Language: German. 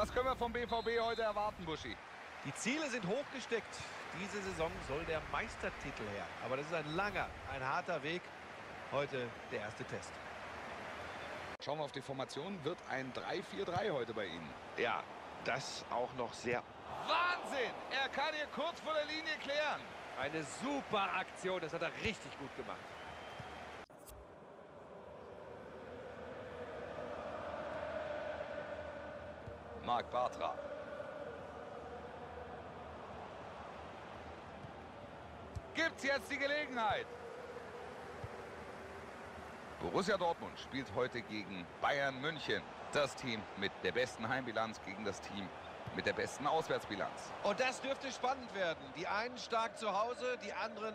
Was können wir vom BVB heute erwarten, Buschi? Die Ziele sind hochgesteckt. Diese Saison soll der Meistertitel her. Aber das ist ein langer, ein harter Weg. Heute der erste Test. Schauen wir auf die Formation. Wird ein 3-4-3 heute bei Ihnen. Ja, das auch noch sehr... Wahnsinn! Er kann hier kurz vor der Linie klären. Eine super Aktion. Das hat er richtig gut gemacht. Marc Bartra. Gibt's jetzt die Gelegenheit? Borussia Dortmund spielt heute gegen Bayern München. Das Team mit der besten Heimbilanz gegen das Team mit der besten Auswärtsbilanz. Und das dürfte spannend werden. Die einen stark zu Hause, die anderen